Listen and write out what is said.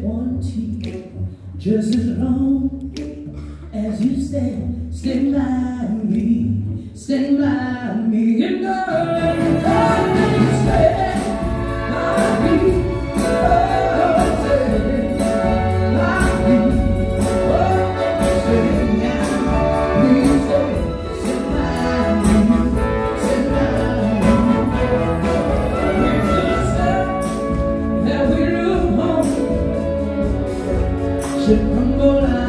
One tear. Just as long as you stand, stand by me, stand by me, and girl, God, 谁能够来？